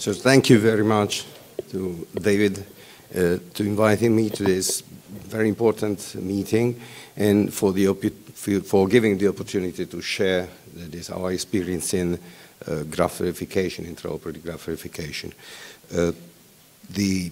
So thank you very much to David uh, to inviting me to this very important meeting and for, the for giving the opportunity to share this, our experience in uh, graft verification, intraoperative graft verification. Uh, the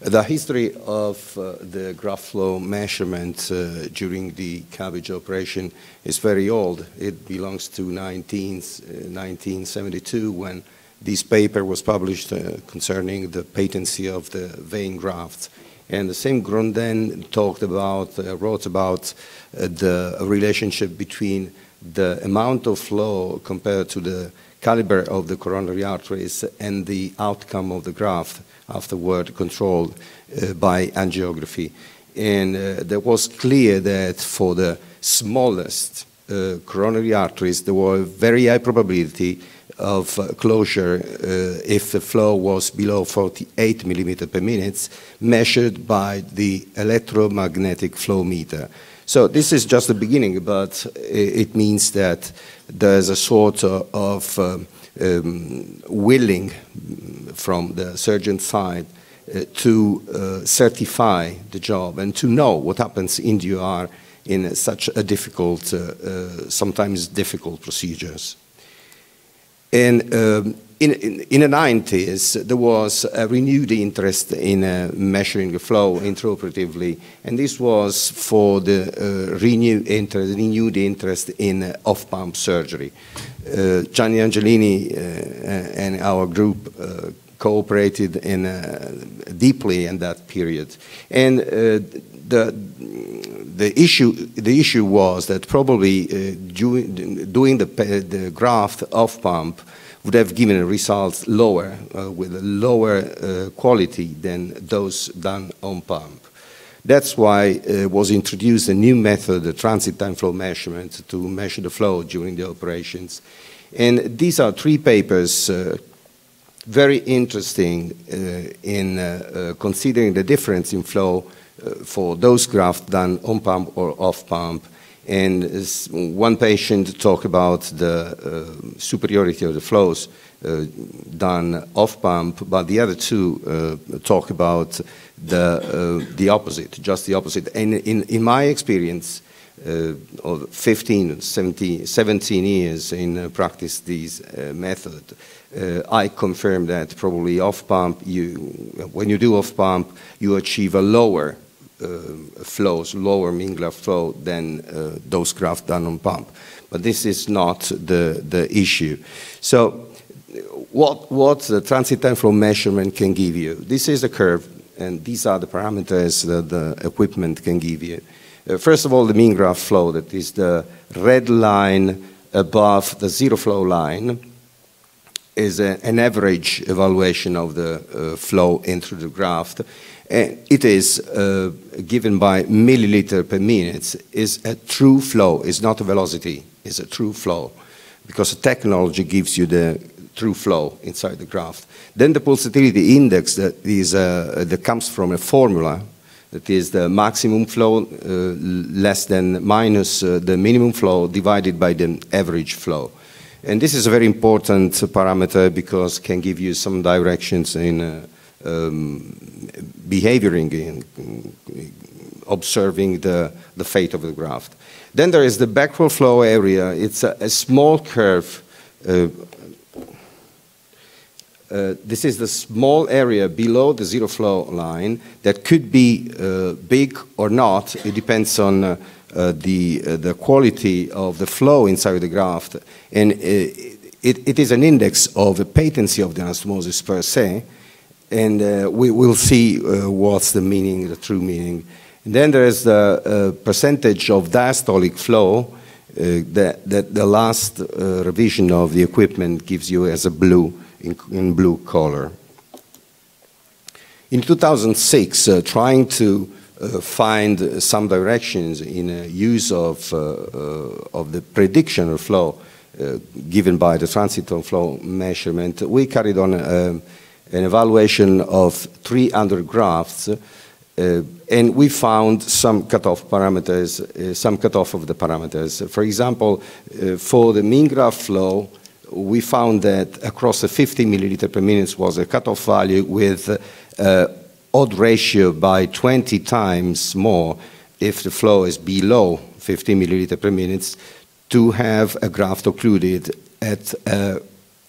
the history of uh, the graft flow measurement uh, during the CABG operation is very old. It belongs to 19, uh, 1972 when this paper was published uh, concerning the patency of the vein grafts. And the same Grondin talked about, uh, wrote about uh, the relationship between the amount of flow compared to the caliber of the coronary arteries and the outcome of the graft afterward controlled uh, by angiography. And uh, there was clear that for the smallest uh, coronary arteries, there was a very high probability of uh, closure uh, if the flow was below 48 millimeter per minute, measured by the electromagnetic flow meter. So this is just the beginning, but it means that there's a sort of um, um, willing from the surgeon side uh, to uh, certify the job and to know what happens in DOR in such a difficult, uh, sometimes difficult procedures. And um, in, in, in, the 90s, there was a renewed interest in uh, measuring the flow intraoperatively, and this was for the uh, renewed, interest, renewed interest in uh, off-pump surgery. Uh, Gianni Angelini uh, and our group uh, cooperated in, deeply in that period. And the, the, issue, the issue was that probably doing, doing the, the graft off-pump would have given results lower, uh, with a lower uh, quality than those done on pump. That's why uh, was introduced a new method, the transit time flow measurement, to measure the flow during the operations. And these are three papers uh, very interesting uh, in uh, considering the difference in flow for those grafts done on pump or off pump and one patient talked about the uh, superiority of the flows uh, done off pump, but the other two uh, talk about the, uh, the opposite, just the opposite. And in, in my experience, uh, of 15, 17, 17 years in uh, practice this method, I confirm that probably off pump, you, when you do off pump, you achieve a lower uh, flows, lower mean flow than uh, those grafts done on pump. But this is not the, the issue. So what, what the transit time flow measurement can give you, this is a curve, and these are the parameters that the equipment can give you. Uh, first of all, the mean graft flow, that is the red line above the zero flow line, is a, an average evaluation of the uh, flow into the graft. And it is uh, given by milliliter per minute, is a true flow, It's not a velocity, It's a true flow, because the technology gives you the true flow inside the graft. Then the pulsatility index that, is, uh, that comes from a formula, that is the maximum flow uh, less than minus uh, the minimum flow divided by the average flow. And this is a very important parameter because can give you some directions in uh, um, behavioring in observing the, the fate of the graft. Then there is the backward flow area. It's a, a small curve. Uh, uh, this is the small area below the zero flow line that could be uh, big or not. It depends on uh, uh, the, uh, the quality of the flow inside the graft. And it, it is an index of the patency of the anastomosis per se and we will see what's the meaning, the true meaning. And then there is the percentage of diastolic flow that, that the last revision of the equipment gives you as a blue, in, in blue color. In 2006, uh, trying to uh, find some directions in uh, use of, of the prediction of flow given by the transit flow measurement, we carried on um, an evaluation of 300 grafts uh, and we found some cutoff parameters, uh, some cutoff of the parameters. For example, uh, for the mean graft flow, we found that across the 50 milliliter per minute was a cutoff value with uh, odd ratio by 20 times more if the flow is below 50 milliliter per minute to have a graft occluded at uh,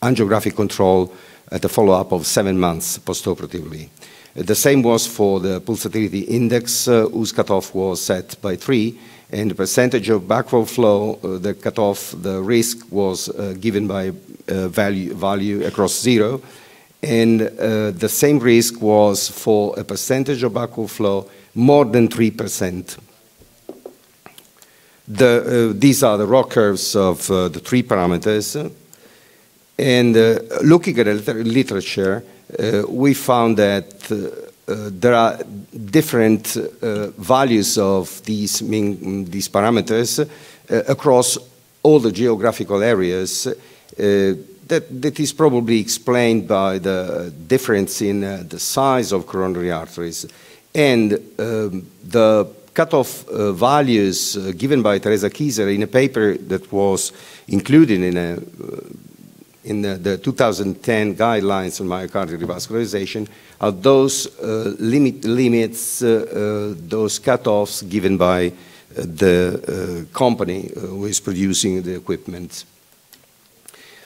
angiographic control at a follow-up of seven months postoperatively. The same was for the pulsatility index, uh, whose cutoff was set by three, and the percentage of backward flow, uh, the cutoff, the risk was uh, given by uh, value, value across zero, and uh, the same risk was for a percentage of backward flow more than 3%. The, uh, these are the raw curves of uh, the three parameters. And looking at the literature, we found that uh, there are different values of these, mean, these parameters across all the geographical areas that, that is probably explained by the difference in uh, the size of coronary arteries and um, the cutoff uh, values uh, given by Teresa Kieser in a paper that was included in, a, uh, in the, the, 2010 guidelines on myocardial revascularization are those uh, limit, limits, uh, those cutoffs given by the company who is producing the equipment.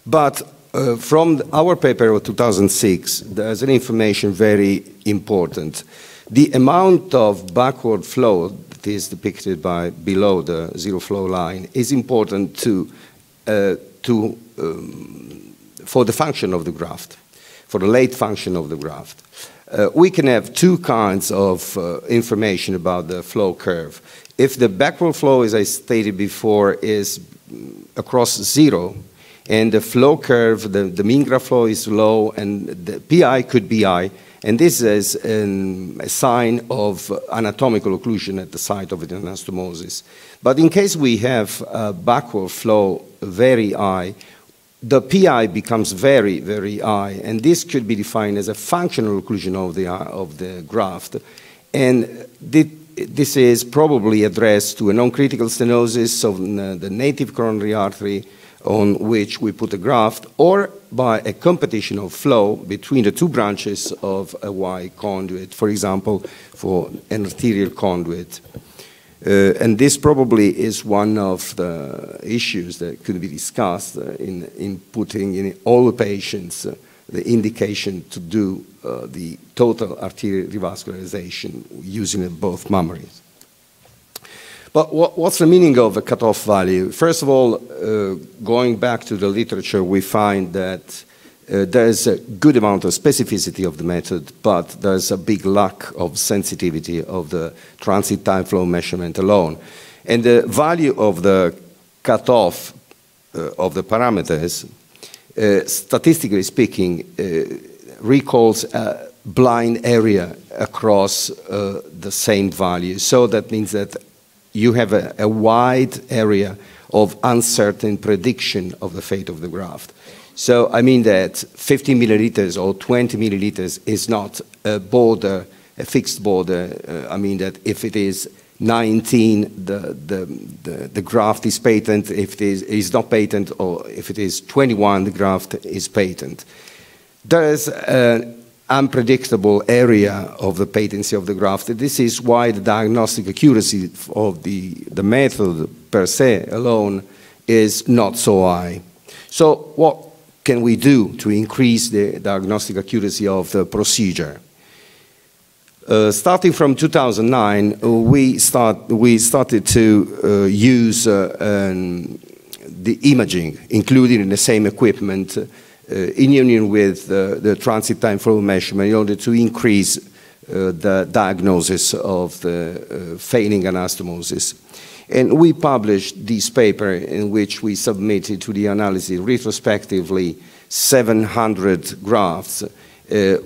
But uh, from our paper of 2006, there's an information very important. The amount of backward flow that is depicted by below the zero flow line is important to, uh, to, um, for the function of the graft, for the late function of the graft. Uh, we can have two kinds of uh, information about the flow curve. If the backward flow, as I stated before, is across zero, and the flow curve, the, the mean graft flow is low, and the PI could be high, and this is an, a sign of anatomical occlusion at the site of the anastomosis. But in case we have a backward flow very high, the PI becomes very, very high, and this could be defined as a functional occlusion of the, of the graft. And this is probably addressed to a non-critical stenosis of the native coronary artery on which we put a graft, or by a competition of flow between the two branches of a Y conduit, for example, for an arterial conduit. Uh, and this probably is one of the issues that could be discussed uh, in, in putting in all the patients uh, the indication to do uh, the total arterial revascularization using both mammaries. But what, what's the meaning of a cutoff value? First of all, uh, going back to the literature, we find that uh, there's a good amount of specificity of the method, but there's a big lack of sensitivity of the transit time flow measurement alone. And the value of the cutoff uh, of the parameters, uh, statistically speaking, uh, recalls a blind area across uh, the same value. So that means that you have a, a wide area of uncertain prediction of the fate of the graft. So I mean that 50 milliliters or 20 milliliters is not a border, a fixed border. Uh, I mean that if it is 19, the, the, the, graft is patent. If it is, not patent, or if it is 21, the graft is patent. There is an unpredictable area of the patency of the graft. This is why the diagnostic accuracy of the, the method per se alone is not so high. So what can we do to increase the diagnostic accuracy of the procedure? Uh, starting from 2009, uh, we, start, we started to uh, use uh, um, the imaging, including in the same equipment, uh, in union with the transit time flow measurement in order to increase uh, the diagnosis of the uh, failing anastomosis. And we published this paper in which we submitted to the analysis retrospectively 700 grafts. Uh,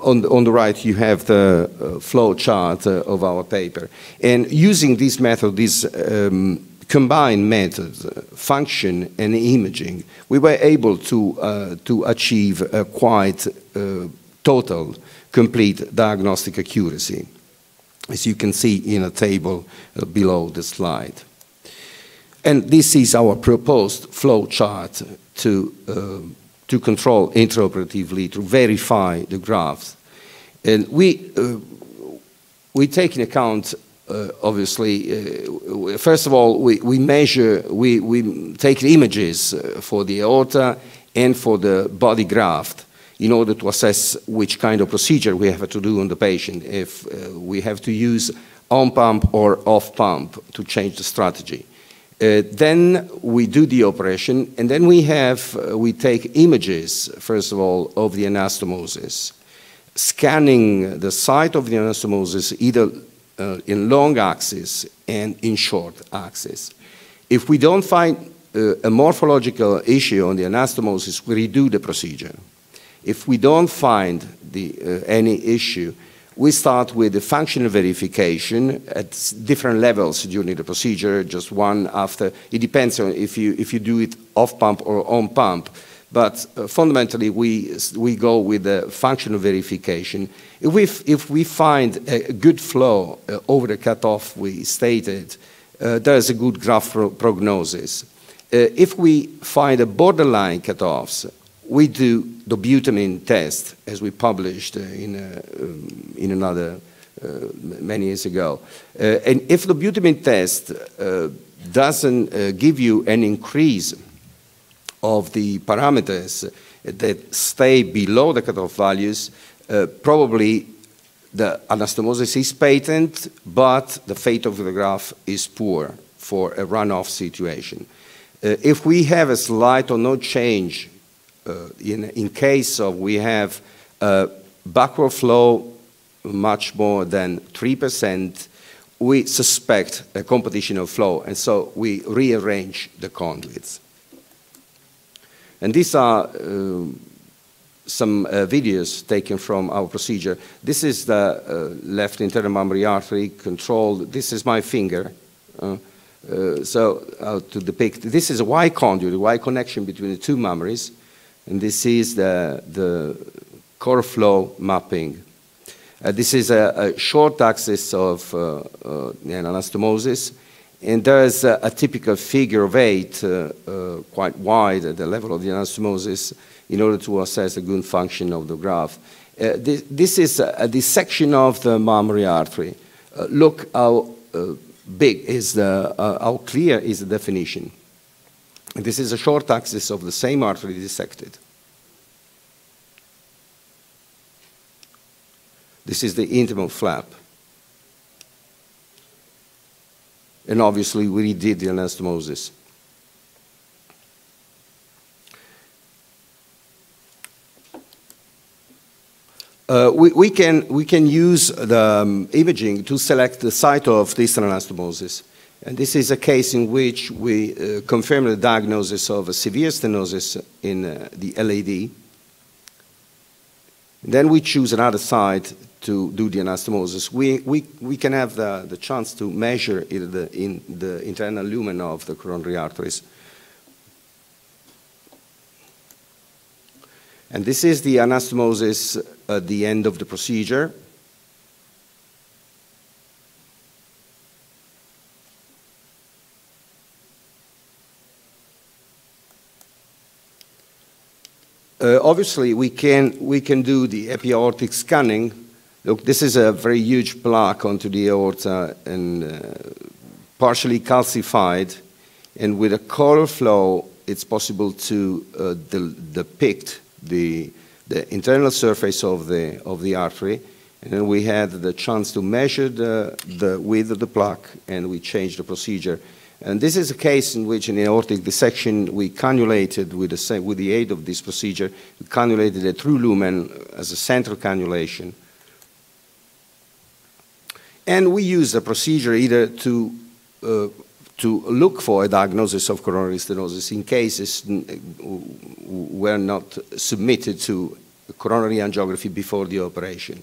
on, on, the right, you have the uh, flow chart uh, of our paper. And using this method, this um, combined methods, uh, function and imaging, we were able to, uh, to achieve a quite uh, total, complete diagnostic accuracy, as you can see in a table uh, below the slide. And this is our proposed flow chart to, uh, to control intraoperatively, to verify the grafts. And we, uh, we take in account, uh, obviously, first of all, we, we measure, we, we take images for the aorta and for the body graft in order to assess which kind of procedure we have to do on the patient, if uh, we have to use on pump or off pump to change the strategy. Uh, then we do the operation, and then we have, uh, we take images, first of all, of the anastomosis, scanning the site of the anastomosis either uh, in long axis and in short axis. If we don't find uh, a morphological issue on the anastomosis, we redo the procedure. If we don't find the, uh, any issue, we start with the functional verification at different levels during the procedure, just one after. It depends on if you, if you do it off pump or on pump. But uh, fundamentally, we, we go with the functional verification. If we, if we find a good flow uh, over the cutoff we stated, uh, there is a good graft pro prognosis. Uh, if we find a borderline cutoffs, we do the dobutamine test, as we published uh, in, a, um, in another uh, many years ago. Uh, and if the dobutamine test doesn't give you an increase of the parameters that stay below the cutoff values, probably the anastomosis is patent, but the fate of the graft is poor for a runoff situation. Uh, if we have a slight or no change uh, in, in case of we have a backward flow much more than 3%, we suspect a competition of flow, and so we rearrange the conduits. And these are uh, some uh, videos taken from our procedure. This is the uh, left internal mammary artery controlled. This is my finger. Uh, uh, so to depict, this is a Y conduit, a Y connection between the two mammaries. And this is the, the color flow mapping. Uh, this is a, a, short axis of uh, uh, anastomosis, and there's a, a, typical figure of eight, uh, uh, quite wide at the level of the anastomosis, in order to assess the good function of the graft. Uh, this, this, is a, dissection of the mammary artery. look how big is the, how clear is the definition. This is a short axis of the same artery dissected. This is the intimal flap. And obviously, we redid the anastomosis. Uh, we, we, can, we can use the um, imaging to select the site of distal anastomosis. And this is a case in which we uh, confirm the diagnosis of a severe stenosis in uh, the LAD. Then we choose another site to do the anastomosis. We, we, we can have the, the chance to measure the, in the internal lumen of the coronary arteries. And this is the anastomosis at the end of the procedure. Obviously, we can, we can do the epiaortic scanning. Look, this is a very huge plaque onto the aorta and uh, partially calcified. And with a color flow, it's possible to uh, de depict the, the internal surface of the, of the artery. And then we had the chance to measure the, the width of the plaque, and we changed the procedure and this is a case in which in aortic dissection we cannulated with the, with the aid of this procedure, we cannulated a true lumen as a central cannulation. And we use a procedure either to, uh, to look for a diagnosis of coronary stenosis in cases were not submitted to coronary angiography before the operation.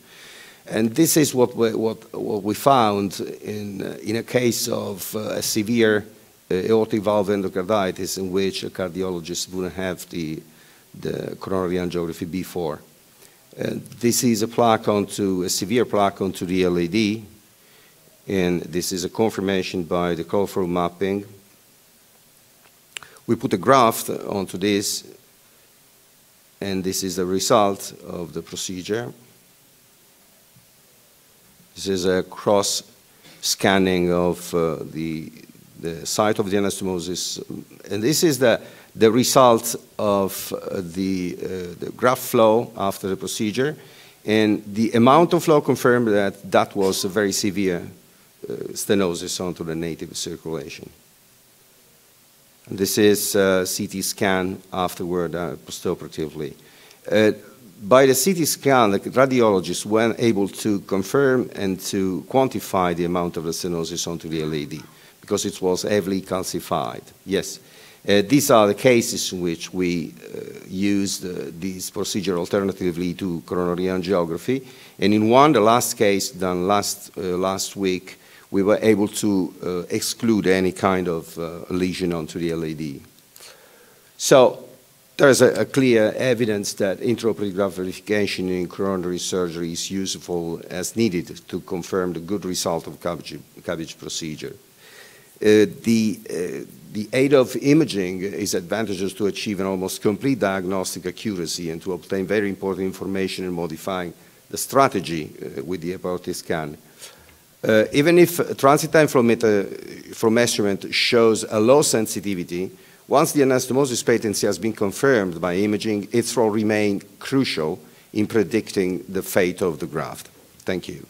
And this is what we, what, what we found in, uh, in a case of uh, a severe uh, aortic valve endocarditis in which a cardiologist wouldn't have the, the coronary angiography before. this is a plaque onto, a severe plaque onto the LAD, and this is a confirmation by the color flow mapping. we put a graft onto this, and this is the result of the procedure. This is a cross scanning of uh, the, the site of the anastomosis. And this is the, the result of uh, the, uh, the graft flow after the procedure. And the amount of flow confirmed that that was a very severe uh, stenosis onto the native circulation. And this is a CT scan afterward, uh, postoperatively. By the CT scan, the radiologists were able to confirm and to quantify the amount of the stenosis onto the LAD because it was heavily calcified. Yes, uh, these are the cases in which we uh, used uh, this procedure alternatively to coronary angiography. And in one, the last case done last, uh, last week, we were able to uh, exclude any kind of uh, lesion onto the LAD. So there is a, a, clear evidence that intraoperative verification in coronary surgery is useful as needed to confirm the good result of CABG, CABG procedure. Uh, the, uh, the aid of imaging is advantageous to achieve an almost complete diagnostic accuracy and to obtain very important information in modifying the strategy uh, with the aortic scan. Uh, even if transit time from, from measurement shows a low sensitivity, once the anastomosis patency has been confirmed by imaging, its role remains crucial in predicting the fate of the graft. Thank you.